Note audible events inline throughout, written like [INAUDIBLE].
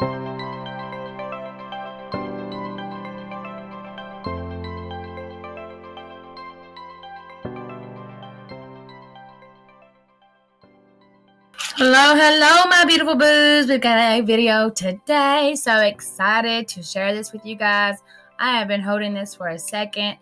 Hello, hello, my beautiful boos. We've got a video today. So excited to share this with you guys. I have been holding this for a second,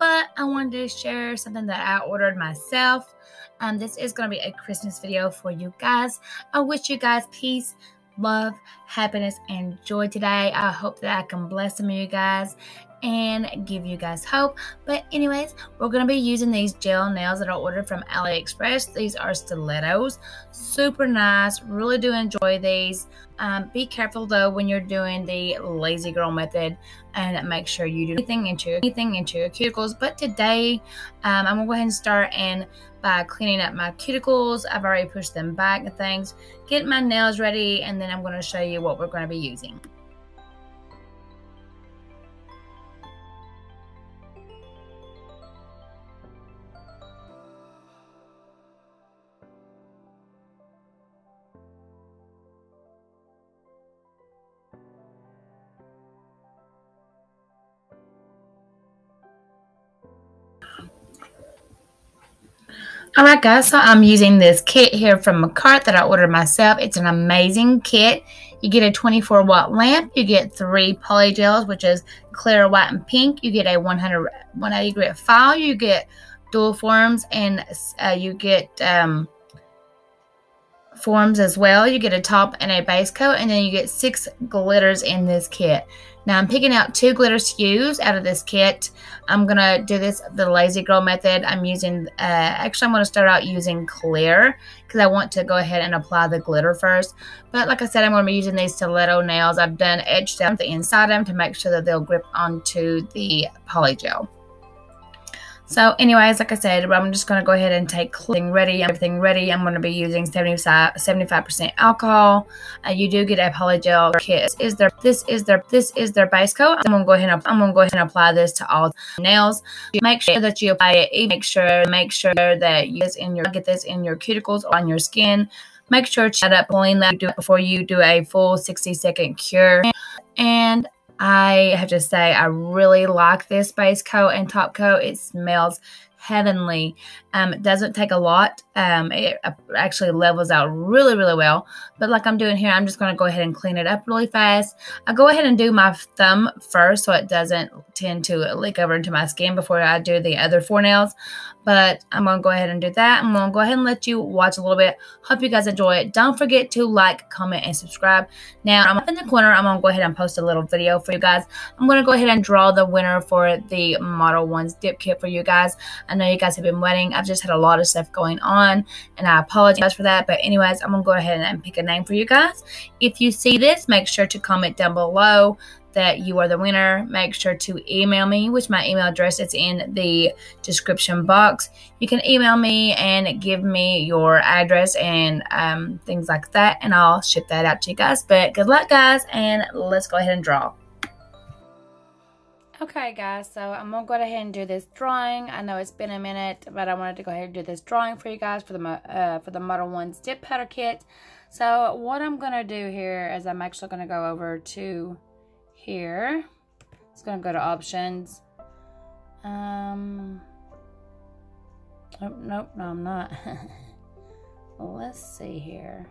but I wanted to share something that I ordered myself. Um, this is going to be a Christmas video for you guys. I wish you guys peace, love, happiness, and joy today. I hope that I can bless some of you guys and give you guys hope. But anyways, we're going to be using these gel nails that I ordered from AliExpress. These are stilettos. Super nice. Really do enjoy these. Um, be careful though when you're doing the lazy girl method and make sure you do anything into anything into your cuticles. But today, um, I'm to go ahead and start and by cleaning up my cuticles. I've already pushed them back and things. Get my nails ready and then I'm to show you what we're to be using. Alright guys, so I'm using this kit here from Makartt that I ordered myself. It's an amazing kit. You get a 24 watt lamp. You get three polygels, which is clear, white, and pink. You get a 100, 180 grit file. You get dual forms and uh, you get um, forms as well. You get a top and a base coat, and then you get six glitters in this kit. Now I'm picking out two glitter SKUs out of this kit. I'm going to do this the lazy girl method. I'm using, uh, actually I'm going to start out using clear because I want to go ahead and apply the glitter first. But like I said, I'm going to be using these stiletto nails. I've done edge down the inside of them to make sure that they'll grip onto the poly gel. So anyways, like I said, I'm just going to go ahead and take cleaning ready, everything ready. I'm going to be using 75, 75% alcohol. Uh, you do get a polygel kit. This is their, this is their, this is their base coat. I'm going to go ahead and, I'm going to go ahead and apply this to all nails. Make sure that you apply it. Make sure, make sure that you get in your, get this in your cuticles on your skin. Make sure to shut up pulling that before you do a full 60 second cure. And I have to say, I really like this base coat and top coat. It smells heavenly. Um, it doesn't take a lot. Um, it uh, actually levels out really, really well. But like I'm doing here, I'm just going to go ahead and clean it up really fast. I go ahead and do my thumb first so it doesn't tend to leak over into my skin before I do the other four nails. But I'm going to go ahead and do that. I'm going to go ahead and let you watch a little bit. Hope you guys enjoy it. Don't forget to like, comment, and subscribe. Now, I'm up in the corner. I'm going to go ahead and post a little video for you guys. I'm going to go ahead and draw the winner for the Modelones dip kit for you guys. I know you guys have been waiting. I've just had a lot of stuff going on, and I apologize for that. But anyways, I'm going to go ahead and pick a name for you guys. If you see this, make sure to comment down below that you are the winner, make sure to email me, which my email address is in the description box. You can email me and give me your address and um, things like that, and I'll ship that out to you guys. But good luck, guys, and let's go ahead and draw. Okay, guys, so I'm to go ahead and do this drawing. I know it's been a minute, but I wanted to go ahead and do this drawing for you guys for the uh, for the Model 1 dip powder kit. So what I'm to do here is I'm actually to go over to here. It's to go to options. Um, oh, nope, no, I'm not. [LAUGHS] let's see here.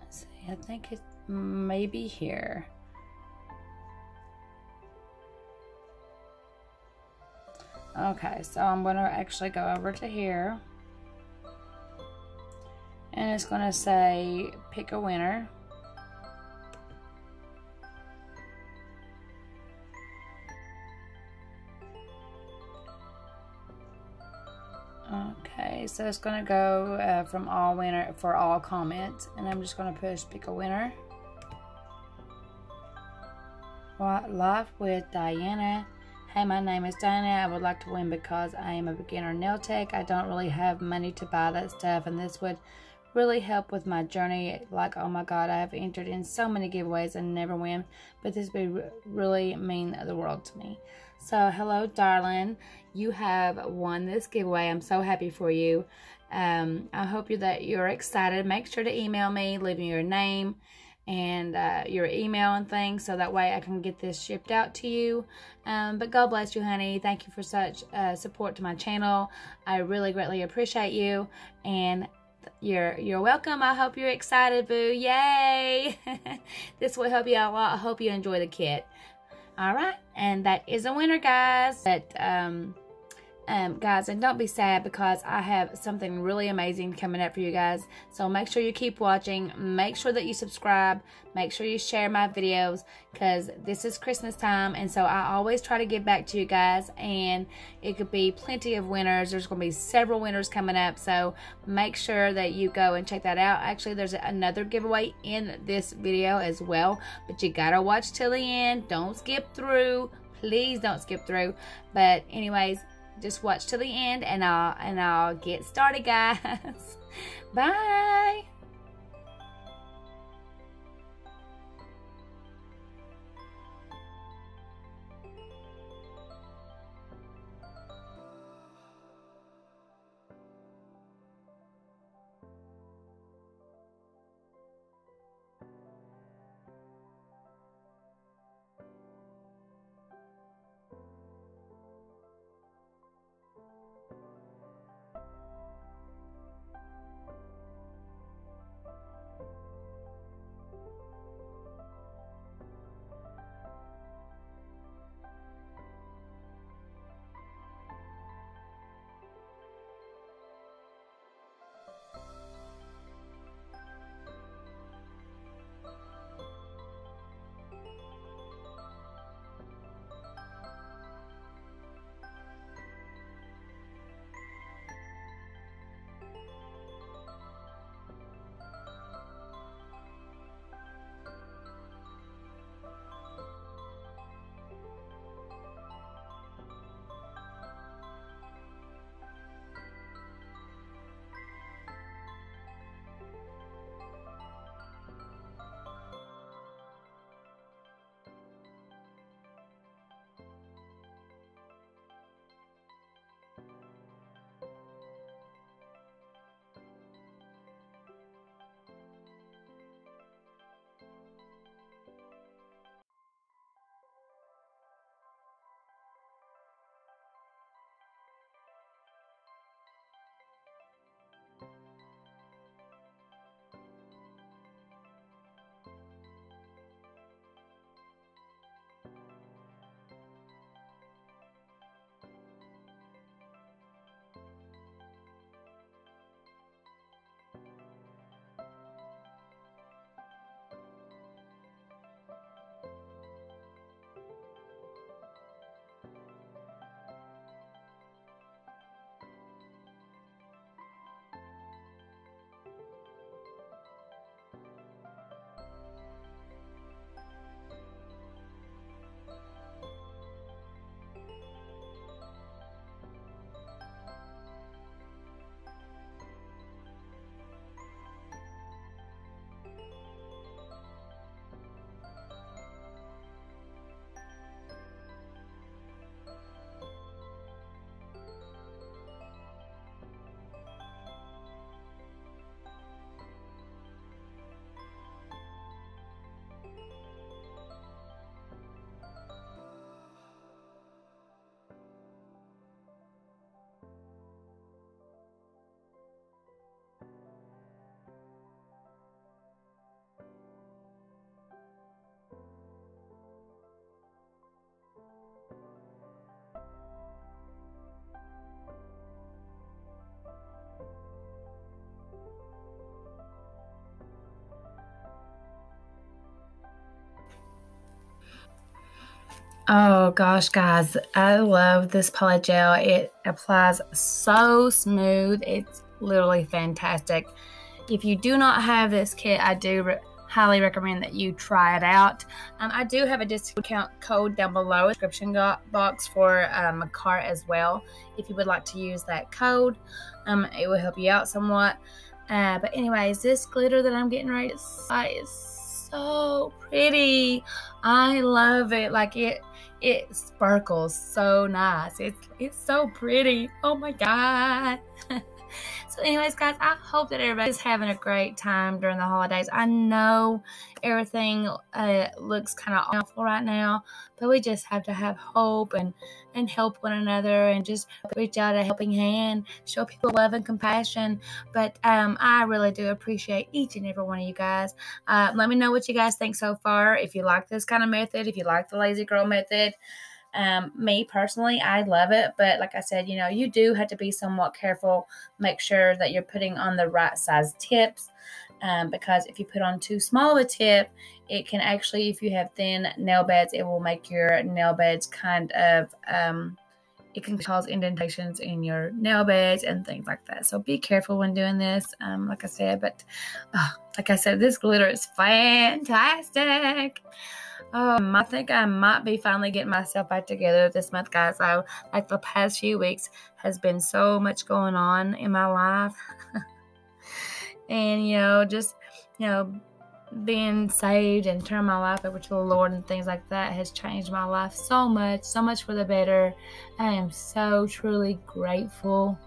Let's see, I think it's maybe here. Okay, so I'm going to actually go over to here. And it's going to say pick a winner. Okay, so it's going to go uh, from all winner for all comments. And I'm just going to push pick a winner. Life with Diana. Hey, my name is Diana. I would like to win because I am a beginner nail tech. I don't really have money to buy that stuff, and this would really help with my journey. Like, oh my god, I have entered in so many giveaways and never win, but this would really mean the world to me. So, hello, darling. You have won this giveaway. I'm so happy for you. Um, I hope you that you're excited. Make sure to email me, leave me your name, and uh, your email and things so that way I can get this shipped out to you. Um, but God bless you, honey. Thank you for such uh, support to my channel. I really greatly appreciate you and you're you're welcome. I hope you're excited, boo. Yay! [LAUGHS] this will help you out a lot. I hope you enjoy the kit. All right, and that is a winner, guys. But um, um, guys, and don't be sad because I have something really amazing coming up for you guys. So make sure you keep watching. Make sure that you subscribe. Make sure you share my videos because this is Christmas time. And so I always try to get back to you guys. And it could be plenty of winners. There's going to be several winners coming up. So make sure that you go and check that out. Actually, there's another giveaway in this video as well. But you got to watch till the end. Don't skip through. Please don't skip through. But anyways, just watch till the end and I'll and I'll get started guys. [LAUGHS] Bye Oh gosh, guys, I love this poly gel. It applies so smooth. It's literally fantastic. If you do not have this kit, I do re highly recommend that you try it out. Um, I do have a discount code down below description box for um, cart as well. If you would like to use that code, um, it will help you out somewhat. Uh, but anyways, this glitter that I'm getting to is so pretty. I love it. Like it it sparkles so nice. It's it's so pretty. Oh my god. [LAUGHS] so, anyways, guys, I hope that everybody's having a great time during the holidays. I know everything uh, looks kind of awful right now, but we just have to have hope and, and help one another and just reach out a helping hand, show people love and compassion. But um, I really do appreciate each and every one of you guys. Uh, let me know what you guys think so far. If you like this kind of method, if you like the lazy girl method, um, me personally, I love it, but like I said, you know, you do have to be somewhat careful. Make sure that you're putting on the right size tips um, because if you put on too small of a tip, it can actually, if you have thin nail beds, it will make your nail beds kind of. Um, it can cause indentations in your nail beds and things like that. So be careful when doing this. Um, like I said, but uh, like I said, this glitter is fantastic. Um, I think I might be finally getting myself back together this month, guys. I like the past few weeks has been so much going on in my life, [LAUGHS] and you know, just you know, being saved and turning my life over to the Lord and things like that has changed my life so much, so much for the better. I am so truly grateful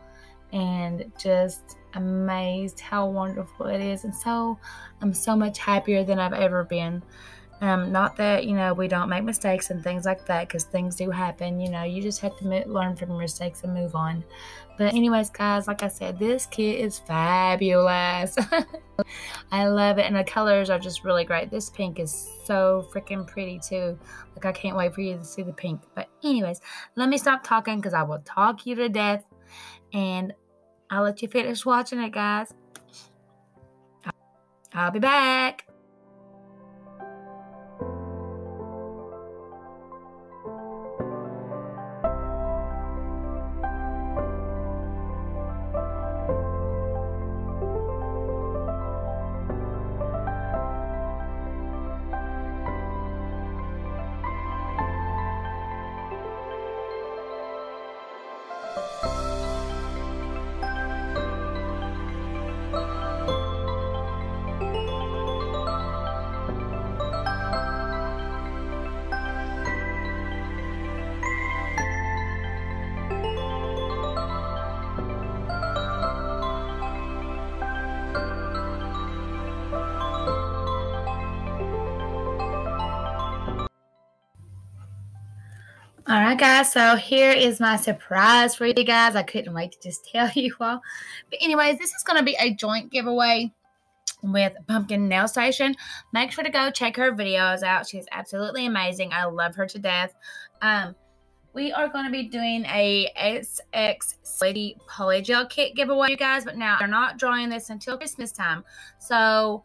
and just amazed how wonderful it is, and so I'm so much happier than I've ever been. Um, not that you know we don't make mistakes and things like that, because things do happen. You know, you just have to learn from your mistakes and move on. But anyways, guys, like I said, this kit is fabulous. [LAUGHS] I love it, and the colors are just really great. This pink is so freaking pretty too. Like I can't wait for you to see the pink. But anyways, let me stop talking because I will talk you to death, and I'll let you finish watching it, guys. I'll be back. Right, guys. So here is my surprise for you guys. I couldn't wait to just [LAUGHS] tell you all. But anyways, this is going to be a joint giveaway with Pumpkin Nail Station. Make sure to go check her videos out. She's absolutely amazing. I love her to death. Um, we are going to be doing a SX Lady Polygel Kit giveaway, you guys. But now they're not drawing this until Christmas time. So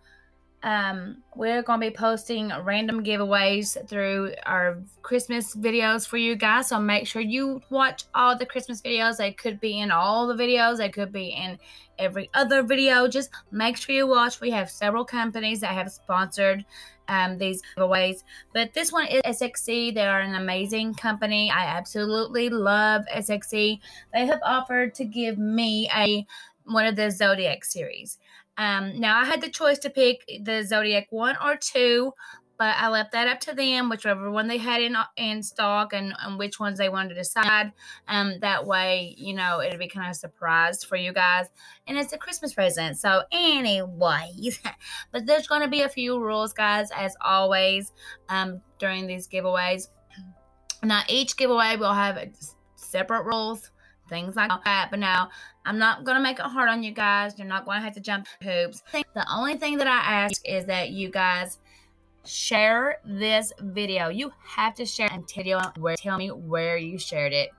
um, we're going to be posting random giveaways through our Christmas videos for you guys. So make sure you watch all the Christmas videos. They could be in all the videos, they could be in every other video. Just make sure you watch. We have several companies that have sponsored um, these giveaways. But this one is SXC. They are an amazing company. I absolutely love SXC. They have offered to give me a one of the Zodiac series. Um, now I had the choice to pick the Zodiac one or two, but I left that up to them, whichever one they had in in stock and, and which ones they wanted to decide. Um, that way, you know, it'd be kind of a surprise for you guys, and it's a Christmas present. So, anyways, [LAUGHS] but there's going to be a few rules, guys, as always, um, during these giveaways. Now, each giveaway will have separate rules things like that. But now I'm not going to make it hard on you guys. You're not going to have to jump hoops. The only thing that I ask is that you guys share this video. You have to share and tell, me where you shared it.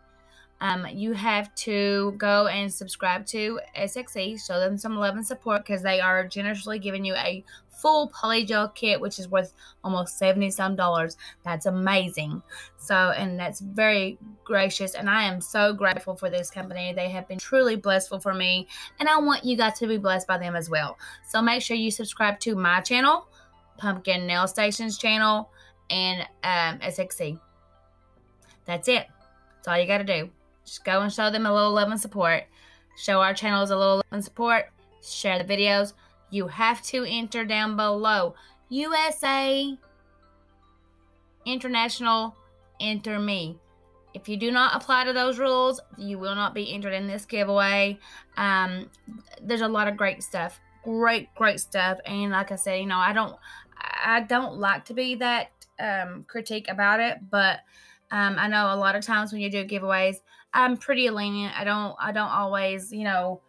Um, you have to go and subscribe to SXC, show them some love and support because they are generously giving you a full polygel kit, which is worth almost 70 some dollars. That's amazing. So, and that's very gracious. And I am so grateful for this company. They have been truly blessful for me. And I want you guys to be blessed by them as well. So make sure you subscribe to my channel, Pumpkin Nail Stations channel, and um, SXC. That's it. That's all you got to do. Just go and show them a little love and support. Show our channels a little love and support. Share the videos you have to enter down below USA International Enter Me. if you do not apply to those rules, you will not be entered in this giveaway. Um, there's a lot of great stuff, great, great stuff. And like I said, you know, I don't, I don't like to be that um, critique about it, but um, I know a lot of times when you do giveaways, I'm pretty lenient. I don't, I don't always, you know,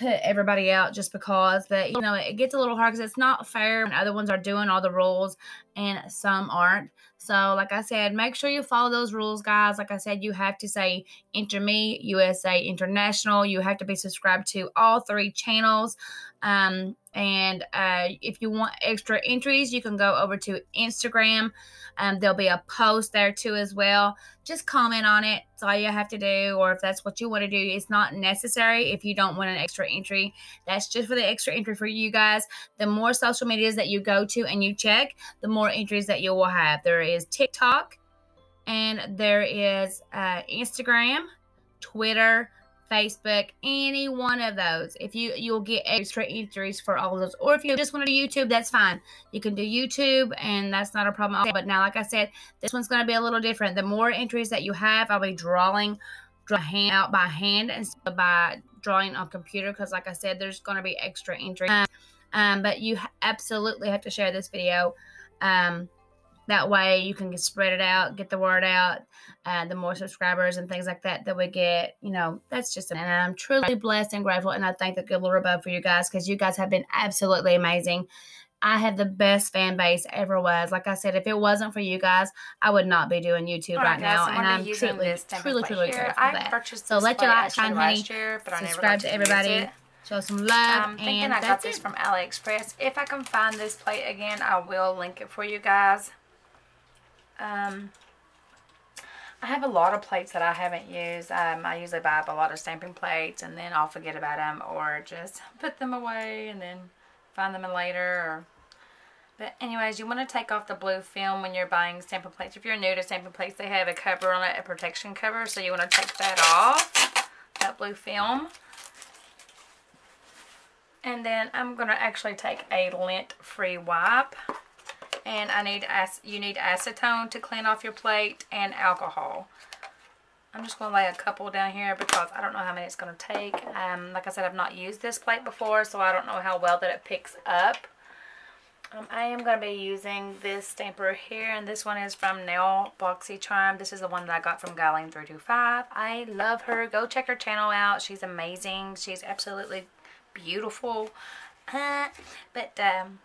put everybody out just because. But you know, it gets a little hard because it's not fair when other ones are doing all the rules and some aren't. So, like I said, make sure you follow those rules, guys. Like I said, you have to say enter me, USA International. You have to be subscribed to all three channels. Um, and uh, if you want extra entries, you can go over to Instagram. Um, there'll be a post there too as well. Just comment on it. That's all you have to do. Or if that's what you want to do, it's not necessary if you don't want an extra entry. That's just for the extra entry for you guys. The more social medias that you go to and you check, the more entries that you will have. There is TikTok and there is uh, Instagram, Twitter, Facebook, any one of those. If you you'll get extra entries for all of those. Or if you just want to do YouTube, that's fine. You can do YouTube and that's not a problem. But now, like I said, this one's going to be a little different. The more entries that you have, I'll be drawing draw hand out by hand instead of by drawing on computer because like I said, there's going to be extra entries. Um, um, but you absolutely have to share this video. Um, that way you can spread it out, get the word out, and the more subscribers and things like that that we get, you know, that's just, and I'm truly blessed and grateful. And I thank the good Lord above for you guys because you guys have been absolutely amazing. I have the best fan base ever was. Like I said, if it wasn't for you guys, I would not be doing YouTube right, right now. and I'm truly, truly, truly grateful for that. So let your light shine, honey. Year, subscribe to everybody. Show some love. I'm thinking I got this it. from AliExpress. If I can find this plate again, I will link it for you guys. Um, I have a lot of plates that I haven't used. Um, I usually buy up a lot of stamping plates and then I'll forget about them or just put them away and then find them later. Or, but anyways, you want to take off the blue film when you're buying stamping plates. If you're new to stamping plates, they have a cover on it, a protection cover. So you want to take that off, that blue film. And then I'm going to actually take a lint-free wipe and I need as you need acetone to clean off your plate and alcohol. I'm just going to lay a couple down here because I don't know how many it's going to take. Um, like I said, I've not used this plate before, so I don't know how well that it picks up. Um, I am going to be using this stamper here, and this one is from Nail Boxy Charm. This is the one that I got from Guyline325. I love her. Go check her channel out. She's amazing. She's absolutely beautiful. Uh, but um,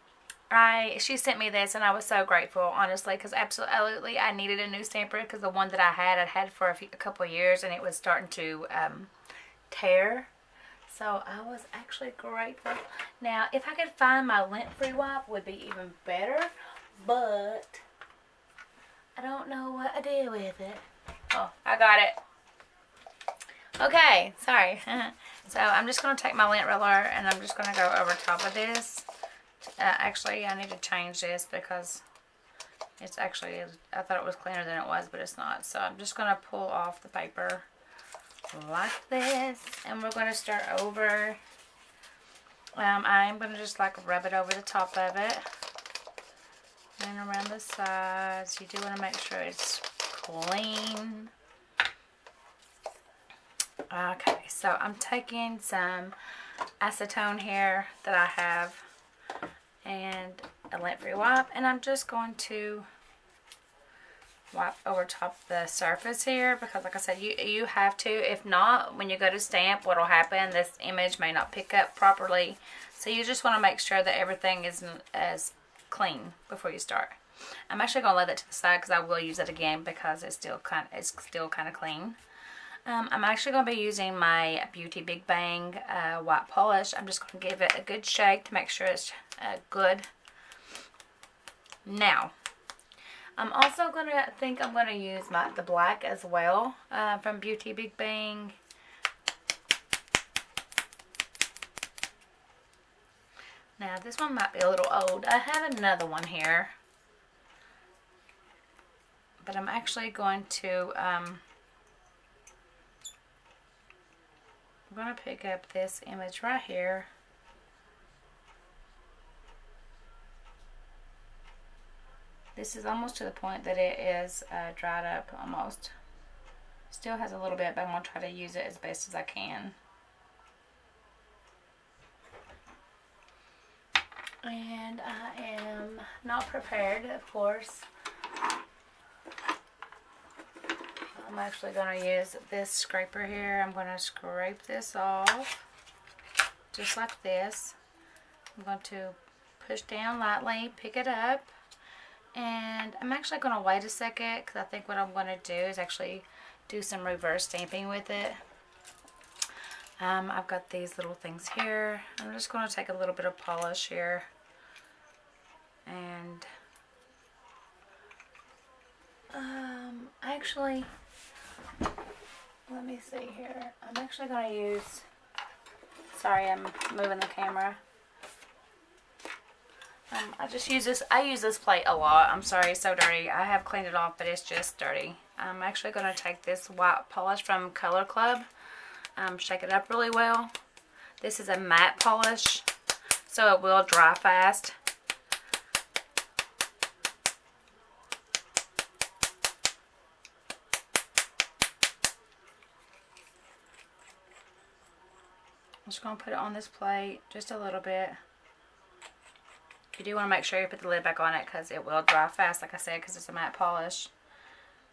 I she sent me this and I was so grateful honestly because absolutely I needed a new stamper because the one that I had I'd had for a, few, a couple years and it was starting to um, tear. So I was actually grateful. Now if I could find my lint free wipe would be even better but I don't know what I did with it. Oh I got it. Okay sorry. [LAUGHS] So I'm just going to take my lint roller and I'm just going to go over top of this uh, actually, I need to change this because it's actually, I thought it was cleaner than it was, but it's not. So I'm just going to pull off the paper like this. And we're going to start over. Um, I'm going to just like rub it over the top of it. And around the sides. You do want to make sure it's clean. Okay, so I'm taking some acetone here that I have and a lint-free wipe and I'm just going to wipe over top the surface here because like I said you you have to. If not when you go to stamp what'll happen this image may not pick up properly. So you just want to make sure that everything is as clean before you start. I'm actually going to lay that to the side because I will use it again because it's still kind of, it's still kind of clean um, I'm actually going to be using my Beauty Big Bang uh, white polish. I'm just going to give it a good shake to make sure it's uh, good. Now, I'm also going to think I'm going to use my the black as well uh, from Beauty Big Bang. Now, this one might be a little old. I have another one here. But I'm actually going to... Um, I'm going to pick up this image right here. This is almost to the point that it is uh, dried up almost. Still has a little bit, but I'm going to try to use it as best as I can. And I am not prepared, of course. I'm actually going to use this scraper here. I'm going to scrape this off just like this. I'm going to push down lightly, pick it up, and I'm actually going to wait a second because I think what I'm going to do is actually do some reverse stamping with it. Um, I've got these little things here. I'm just going to take a little bit of polish here and um, actually let me see here. I'm actually going to use sorry I'm moving the camera. Um, I just use this, I use this plate a lot. I'm sorry, it's so dirty. I have cleaned it off, but it's just dirty. I'm actually going to take this white polish from Color Club, um, shake it up really well. This is a matte polish, so it will dry fast. I'm just going to put it on this plate just a little bit. You do want to make sure you put the lid back on it because it will dry fast, like I said, because it's a matte polish.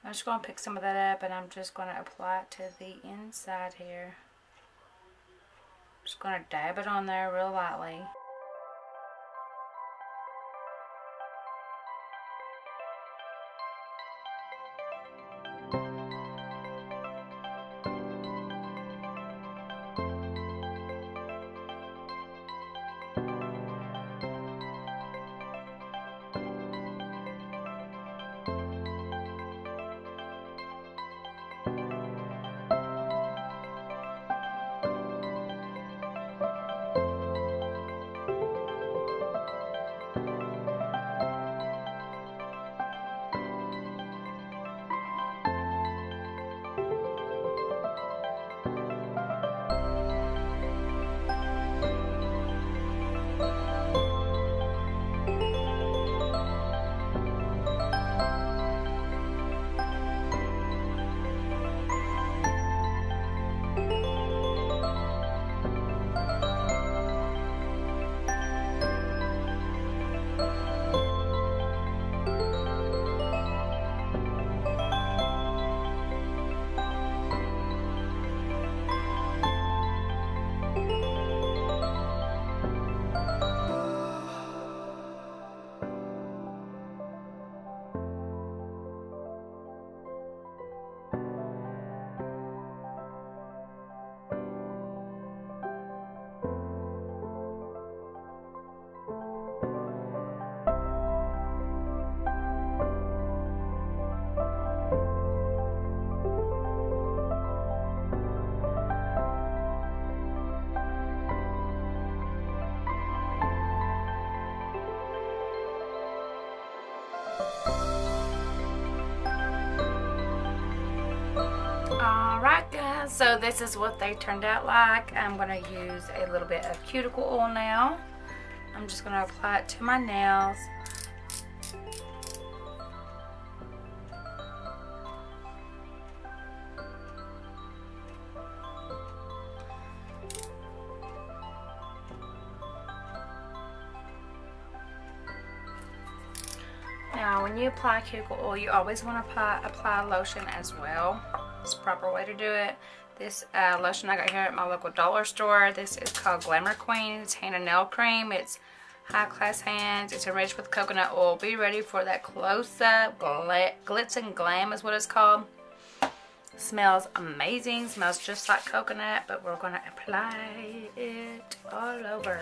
I'm just going to pick some of that up and I'm just going to apply it to the inside here. Just going to dab it on there real lightly. So this is what they turned out like. I'm going to use a little bit of cuticle oil now. I'm just going to apply it to my nails. Now, when you apply cuticle oil, you always want to apply, apply lotion as well. It's the proper way to do it. This uh, lotion I got here at my local dollar store. This is called Glamour Queen. It's hand and nail cream. It's high class hands. It's enriched with coconut oil. Be ready for that close up. Glitz and glam is what it's called. Smells amazing. Smells just like coconut, but we're going to apply it all over.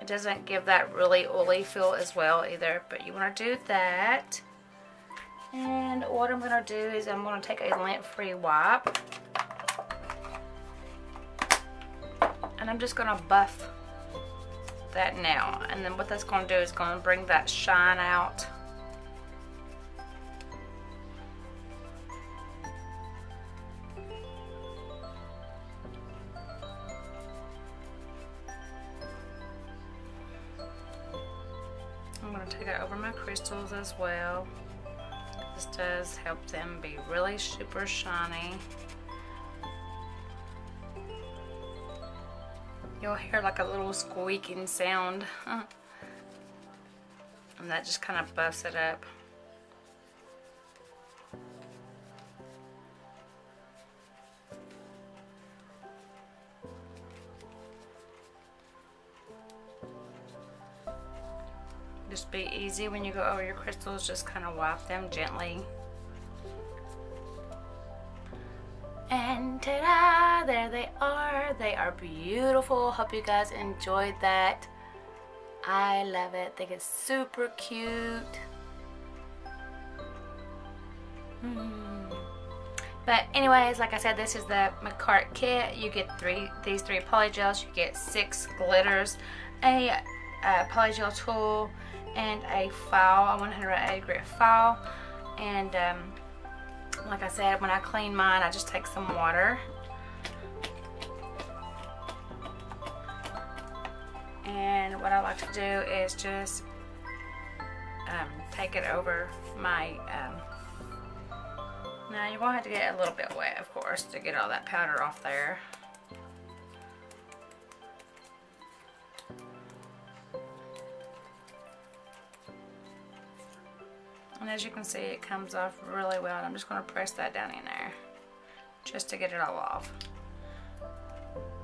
It doesn't give that really oily feel as well either, but you want to do that. What I'm going to do is I'm going to take a lint-free wipe. And I'm just going to buff that now. And then what that's going to do is going to bring that shine out. I'm going to take it over my crystals as well Does help them be really super shiny. You'll hear like a little squeaking sound. [LAUGHS] and that just kind of buffs it up. Just be easy when you go over your crystals, just kind of wipe them gently. And ta-da! There they are. They are beautiful. Hope you guys enjoyed that. I love it. They get super cute. Hmm. But anyways, like I said, this is the Makartt kit. You get three these three polygels. You get six glitters, a, a polygel tool, and a file, a 180 grit file. And um, like I said, when I clean mine, I just take some water. And what I like to do is just um, take it over my, um, now you won't have to get a little bit wet, of course, to get all that powder off there. And as you can see, it comes off really well. I'm just going to press that down in there just to get it all off.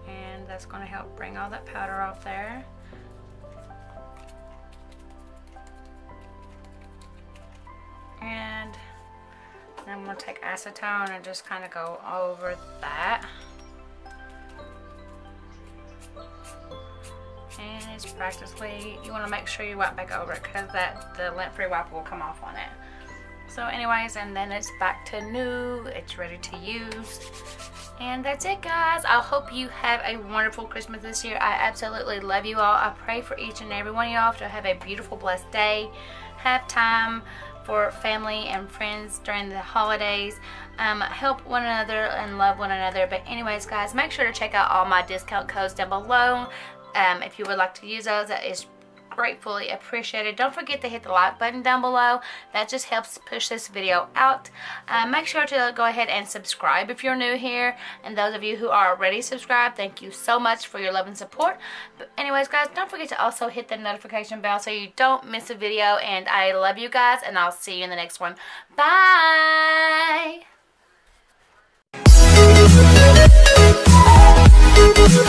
And that's going to help bring all that powder off there. And I'm going to take acetone and just kind of go over that. It's practically you want to make sure you wipe back over it because that the lint free wipe will come off on it. So anyways and then it's back to new. It's ready to use. And that's it guys. I hope you have a wonderful christmas this year. I absolutely love you all. I pray for each and every one of y'all to have a beautiful blessed day. Have time for family and friends during the holidays. Um, help one another and love one another. But anyways, guys, make sure to check out all my discount codes down below. Um, if you would like to use those, that is gratefully appreciated. Don't forget to hit the like button down below. That just helps push this video out. Uh, make sure to go ahead and subscribe if you're new here. And those of you who are already subscribed, thank you so much for your love and support. But anyways, guys, don't forget to also hit the notification bell so you don't miss a video. And I love you guys, and I'll see you in the next one. Bye! You.